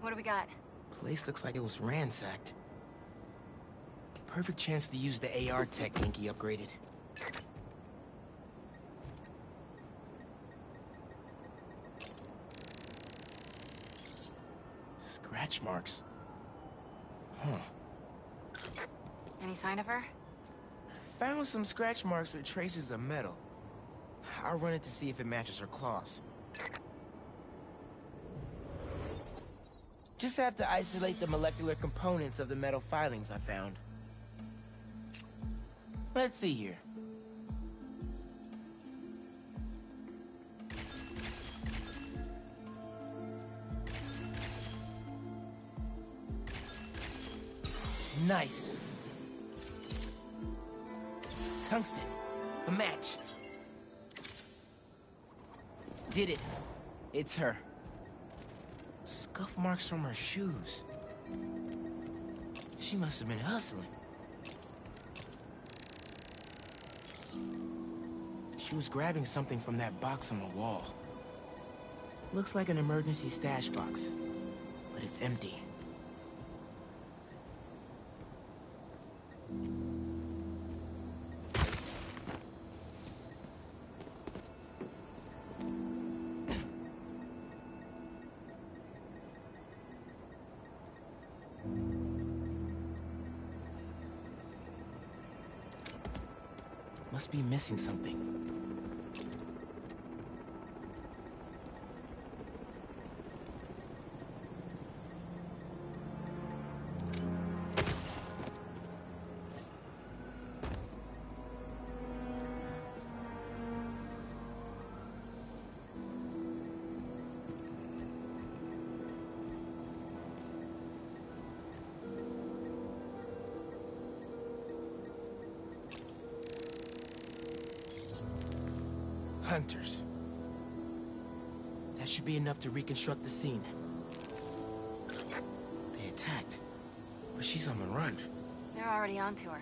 What do we got? Place looks like it was ransacked. Perfect chance to use the AR tech Ganke upgraded. Scratch marks. Huh. Any sign of her? Found some scratch marks with traces of metal. I'll run it to see if it matches her claws. Just have to isolate the molecular components of the metal filings I found. Let's see here. Nice. Tungsten. A match. Did it. It's her. Scuff marks from her shoes. She must have been hustling. She was grabbing something from that box on the wall. Looks like an emergency stash box, but it's empty. Must be missing something. Hunters. That should be enough to reconstruct the scene. They attacked, but she's on the run. They're already onto her.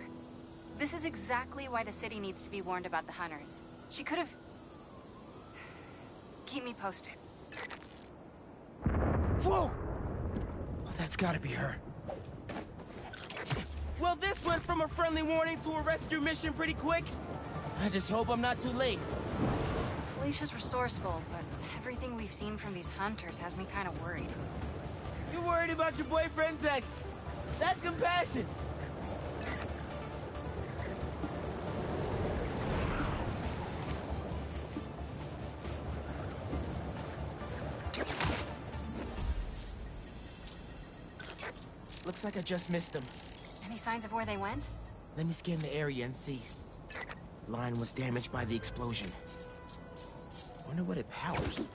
This is exactly why the city needs to be warned about the hunters. She could have... Keep me posted. Whoa! Oh, that's gotta be her. Well, this went from a friendly warning to a rescue mission pretty quick. I just hope I'm not too late. Felicia's resourceful, but everything we've seen from these hunters has me kind of worried. You're worried about your boyfriend's ex. That's compassion. Looks like I just missed them. Any signs of where they went? Let me scan the area and see. Line was damaged by the explosion. Wonder what it powers.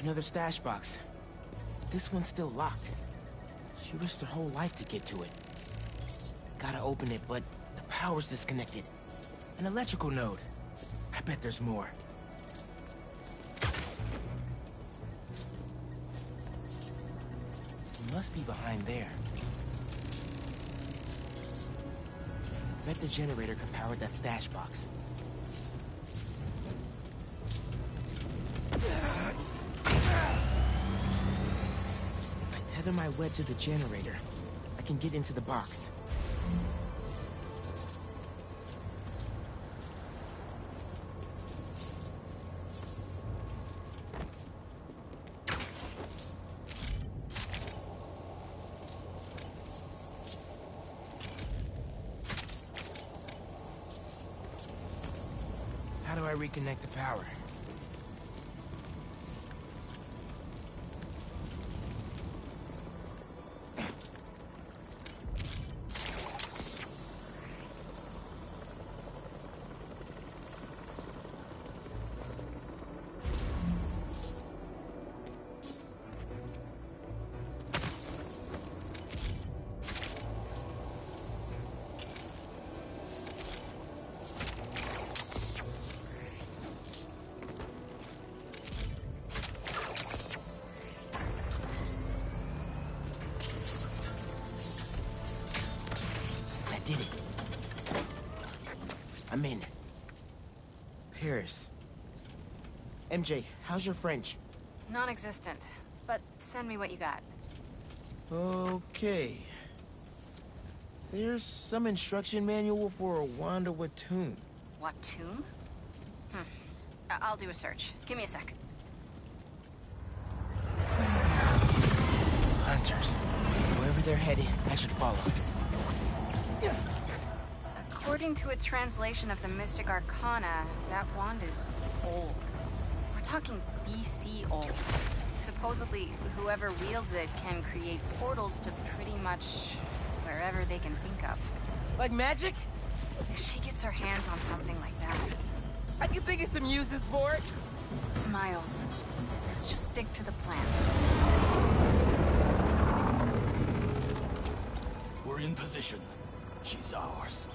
Another stash box. This one's still locked. She risked her whole life to get to it. Gotta open it, but the power's disconnected. An electrical node. I bet there's more. Must be behind there. Bet the generator could power that stash box. If I tether my web to the generator, I can get into the box. Reconnect the power? MJ, how's your French? Non-existent. But send me what you got. Okay. There's some instruction manual for a Wanda Watoon. Watoomb? Hmm. I- I'll do a search. Give me a sec. Hunters. Wherever they're headed, I should follow. Yeah. According to a translation of the Mystic Arcana, that wand is old. We're talking BC old. Supposedly, whoever wields it can create portals to pretty much wherever they can think of. Like magic? If she gets her hands on something like that, I can think of some uses for it. Miles, let's just stick to the plan. We're in position. She's ours.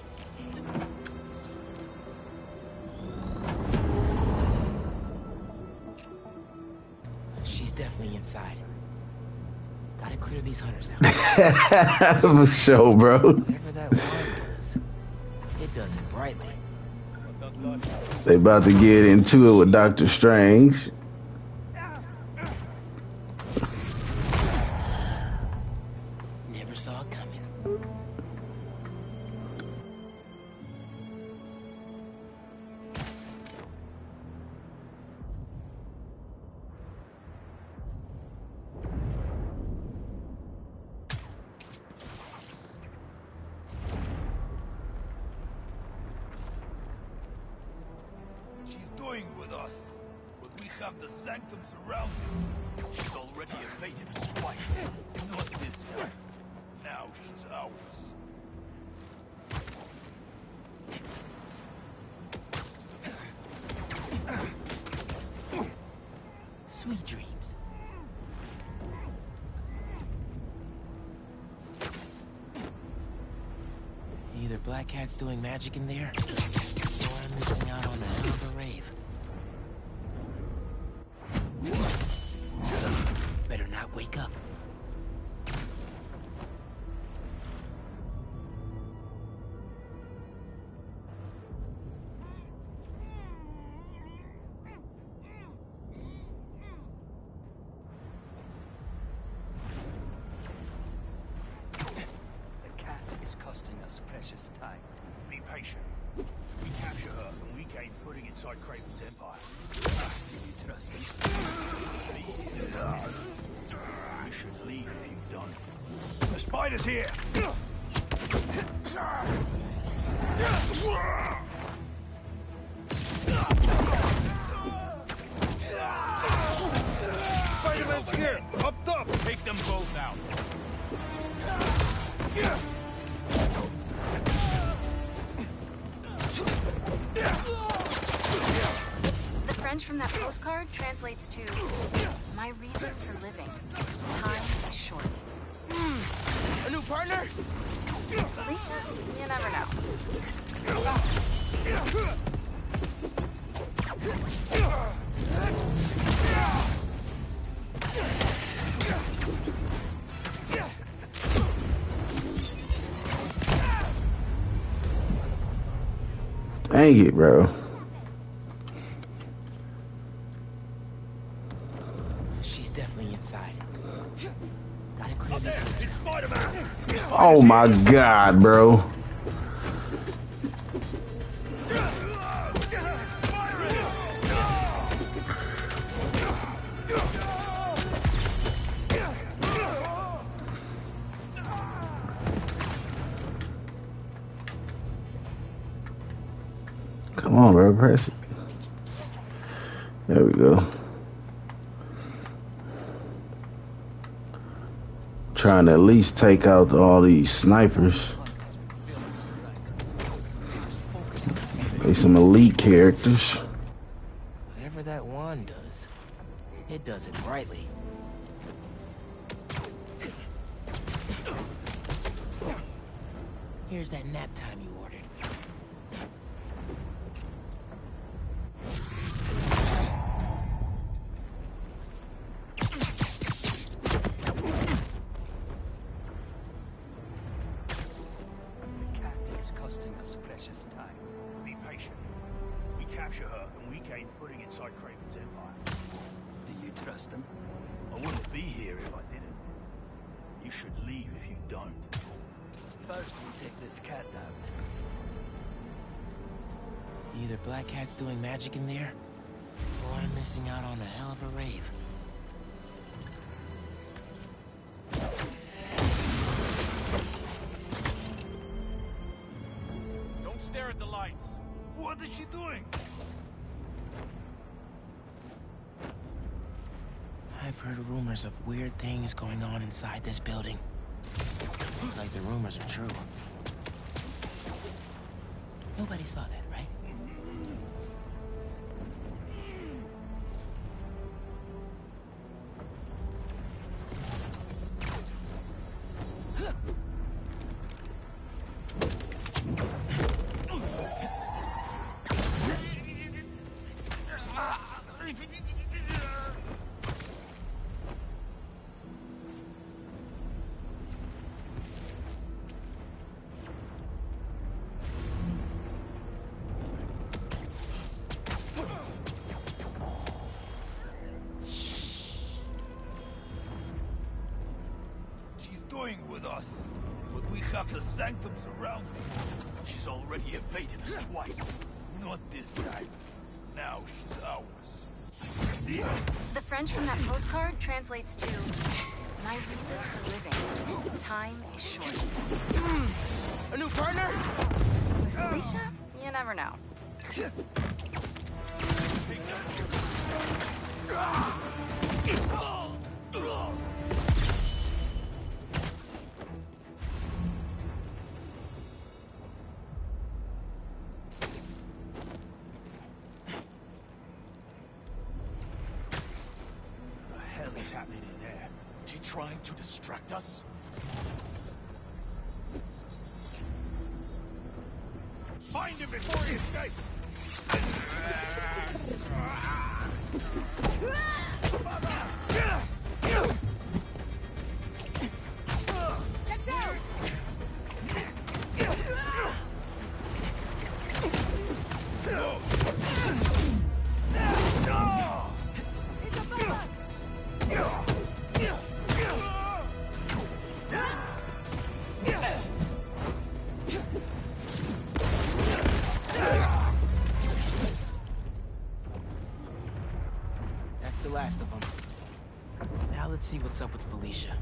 She's inside. Gotta clear these hunters out. For sure, bro. Whatever that does, it does it brightly. They about to get into it with Doctor Strange. What the sanctums around her. She's already evaded us twice. Not this time. Now she's ours. Sweet dreams. Either Black Cat's doing magic in there, or I'm missing out on a hell of a rave. Better not wake up. Spider's here! Spider-Man's here! Up top! Take them both out. The French from that postcard translates to My reason for living. Time is short. A new partner? Felicia, you never know. Dang it, bro. She's definitely inside. Gotta clear these hunters It's Spider-Man! Oh my god, bro. Come on, bro. Press it. There we go. Trying to at least take out all these snipers. They some elite characters. Her, and we gain footing inside Kraven's empire. Do you trust him? I wouldn't be here if I didn't. You should leave if you don't. First, we take this cat down. Either Black Cat's doing magic in there, or I'm missing out on a hell of a rave. I've heard rumors of weird things going on inside this building. Looks Like the rumors are true. Nobody saw that, have the sanctums around her. She's already evaded us twice. Not this time. Now she's ours. The French from that postcard translates to My reason for living. Time is short. A new partner? With Felicia, you never know. What She trying to distract us? Find him before he escapes! What's up with Felicia.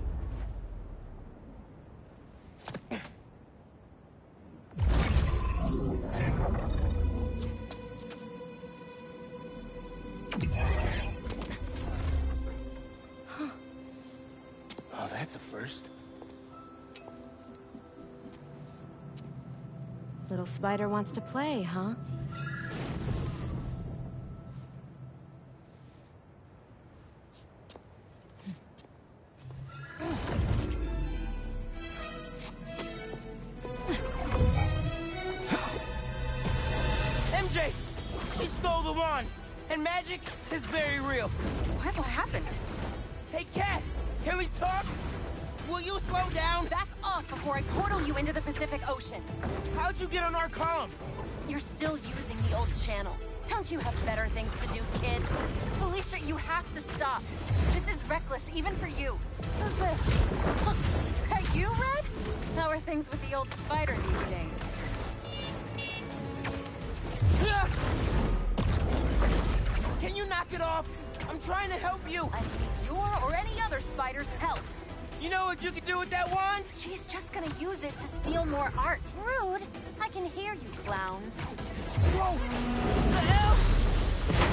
Oh, that's a first. Little spider wants to play, huh? Even for you. Who's this? That you, Red? How are things with the old spider these days? Can you knock it off? I'm trying to help you. I need your or any other spider's help. You know what you can do with that wand? She's just gonna use it to steal more art. Rude. I can hear you, clowns. Whoa! The hell?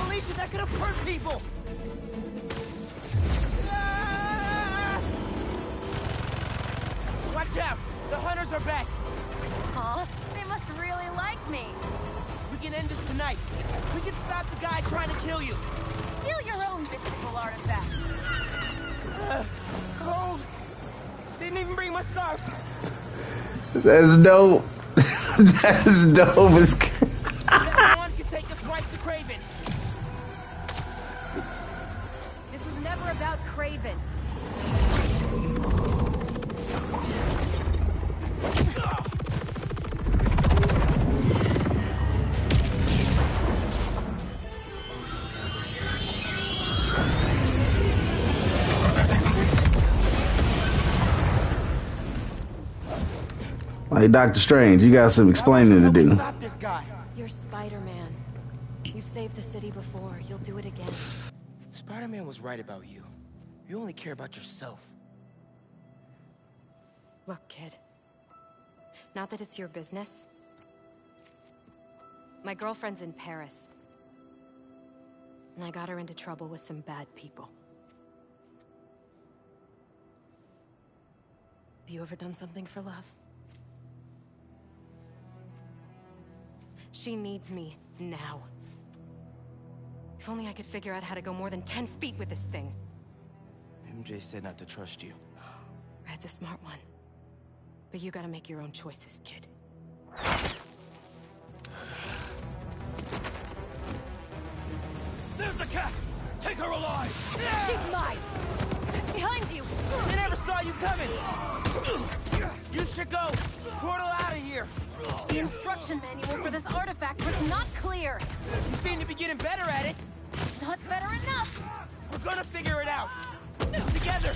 Felicia, that could have hurt people! Watch! The hunters are back! Huh? They must really like me. We can end this tonight. We can stop the guy trying to kill you. Steal your own mystical artifact. Uh, cold. Didn't even bring my scarf. That's dope. That's dope as Hey, Doctor Strange, you got some explaining to do. Stop this guy. You're Spider-Man. You've saved the city before. You'll do it again. Spider-Man was right about you. You only care about yourself. Look, kid. Not that it's your business. My girlfriend's in Paris. And I got her into trouble with some bad people. Have you ever done something for love? She needs me now. If only I could figure out how to go more than 10 feet with this thing. MJ said not to trust you. Red's a smart one. But you gotta make your own choices, kid. There's the cat! Take her alive! She's mine! Behind you! They never saw you coming! You should go! Portal out of here! The instruction manual for this artifact was not clear! You seem to be getting better at it! Not better enough! We're gonna figure it out! Together!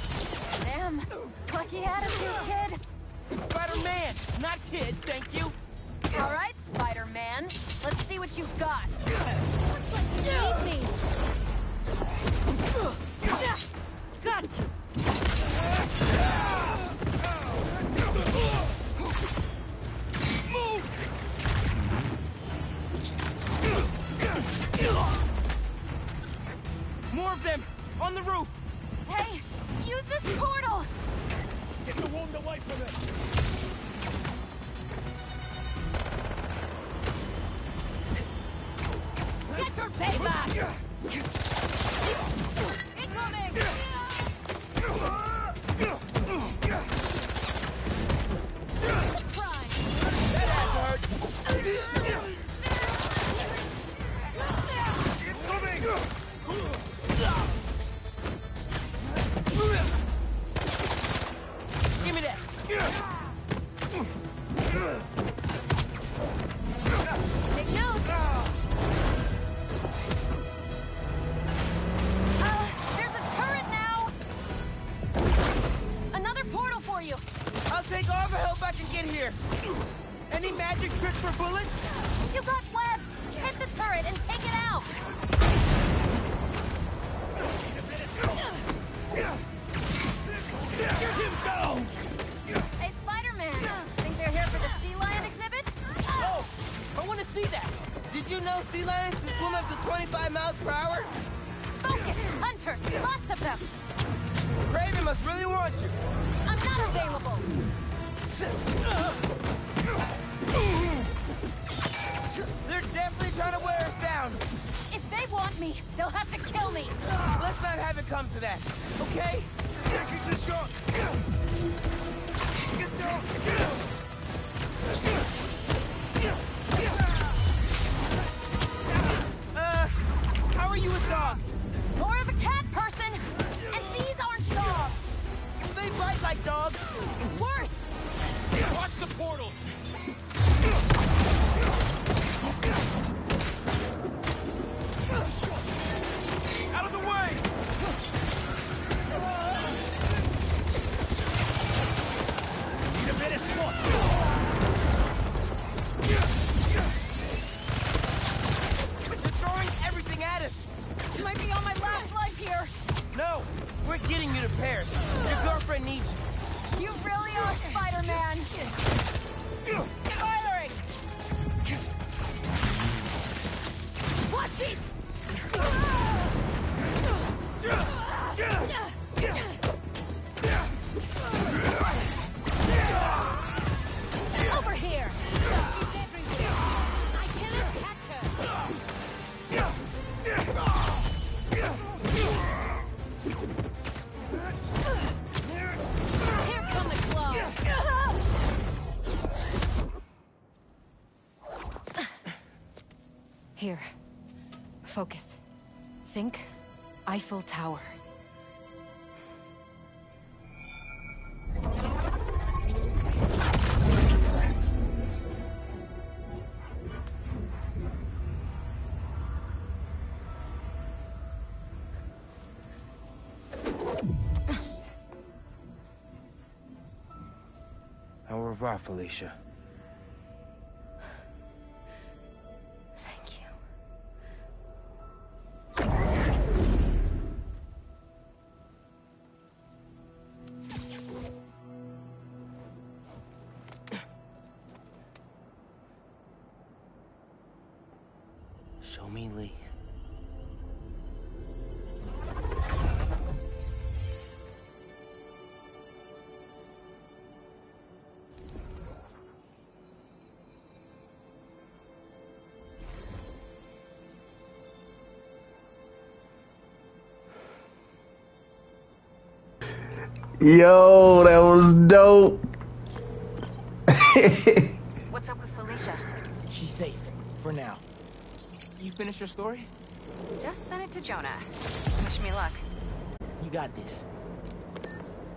Damn! Lucky attitude, kid! Spider-Man! Not kid, thank you! Alright, Spider-Man. Let's see what you've got. Looks like you need me! Got On the roof! Hey! Use this portal! Get the wound away from it! They're Spider-Man! Eiffel Tower. Au revoir, Felicia. Show me Lee. Yo, that was dope. What's up with Felicia? She's safe. For now. You finish your story? Just send it to Jonah. Wish me luck. You got this.